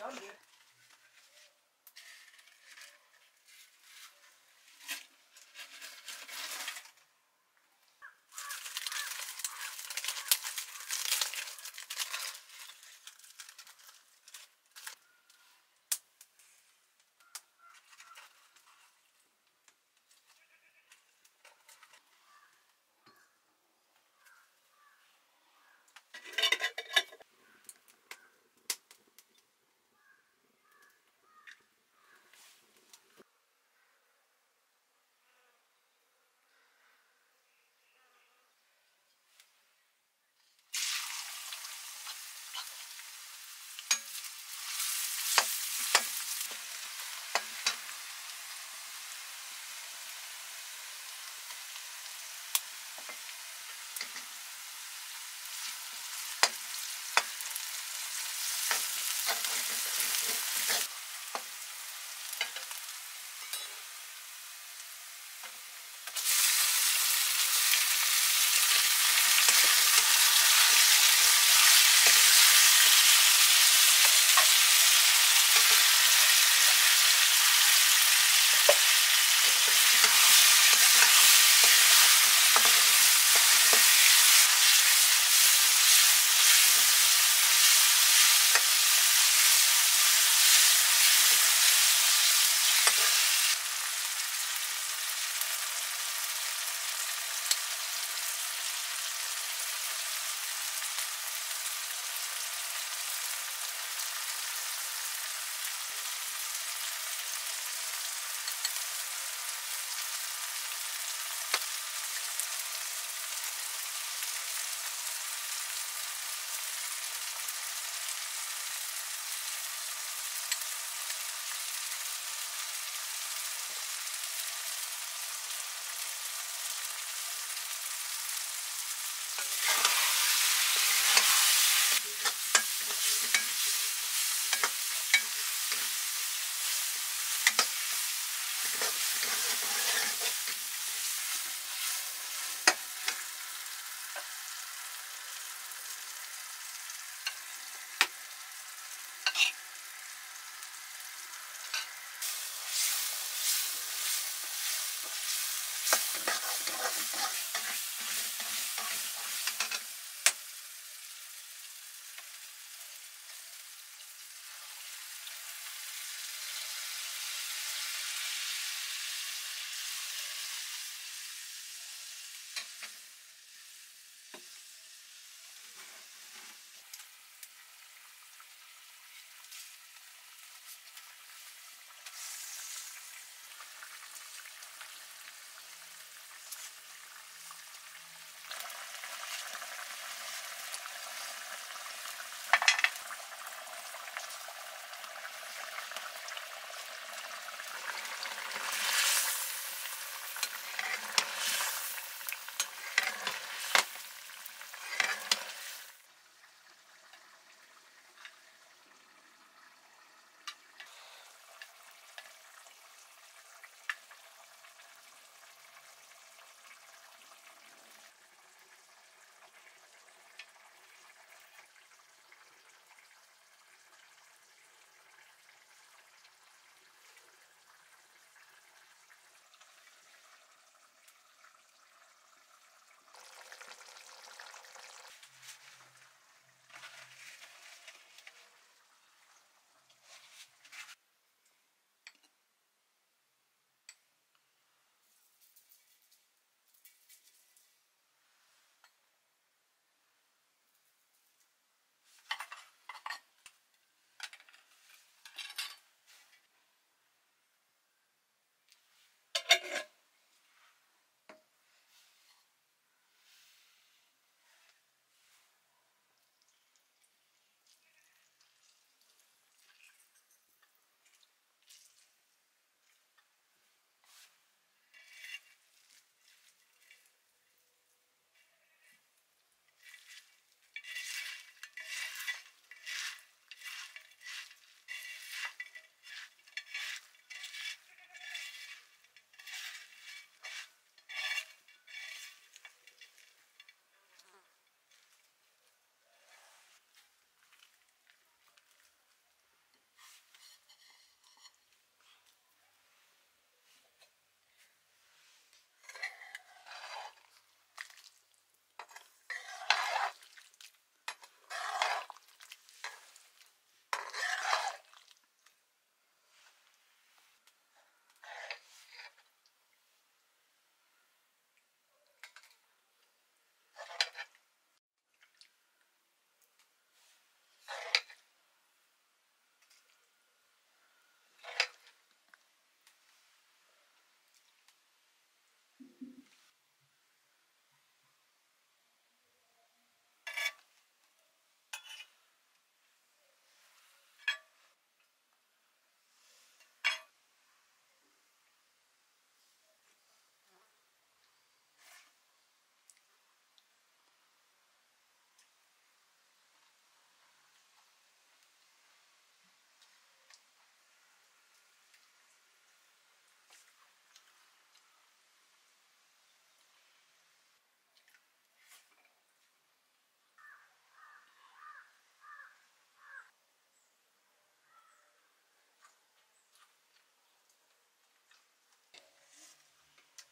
done with.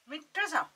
with treasure.